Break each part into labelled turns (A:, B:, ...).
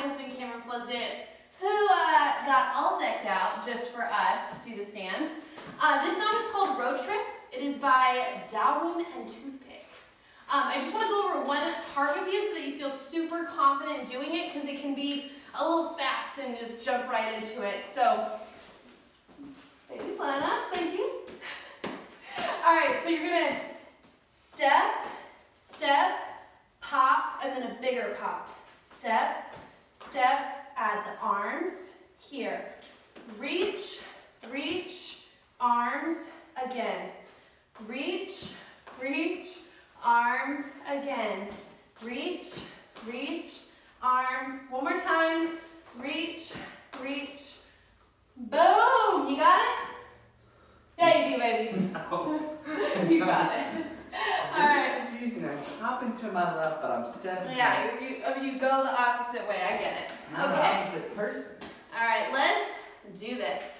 A: husband Cameron who uh, got all decked out just for us to do this dance. Uh, this song is called Road Trip. It is by Dawin and Toothpick. Um, I just want to go over one part with you so that you feel super confident doing it because it can be a little fast and just jump right into it. So, baby, up. Thank you. All right, so you're going to step, step, pop, and then a bigger pop. Step, step, add the arms. Here. Reach, reach, arms, again. Reach, reach, arms, again. Reach, reach, arms. One more time. Reach, reach. Boom! You got it? Yeah, you do, baby.
B: No.
A: you got it. All right.
B: Confusing. I'm hopping to my left, but I'm stepping.
A: Yeah, you, you, go the opposite way. I get it.
B: I'm the
A: Okay.
B: opposite person.
A: All right, let's do this.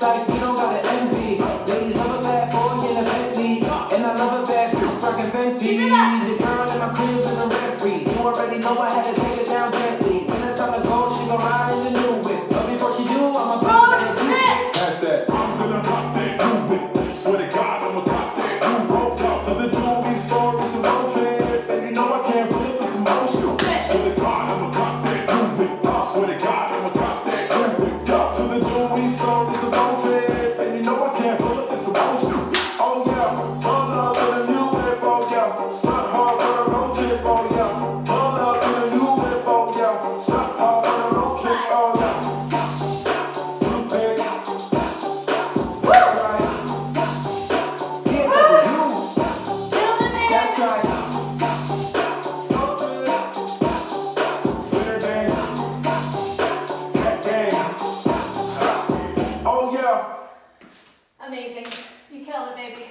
C: like you
D: don't gotta envy. Ladies love a bad boy in a Bentley, and I love a bad bitch rockin' Fenty. The girl in my crib is a referee. You already know I had to take it down gently. When it's time to go, she gon' ride in the new whip. But before she do, I'ma bust
A: Road
D: that
A: trip.
C: Pass that. I'm gonna cop that Cuban. Swear to God, I'ma cop that Cuban. Broke out to the jewelry store, it's a road trip. And you know I can't put up with some motion. Swear to God, I'ma cop Amazing. You killed it, baby.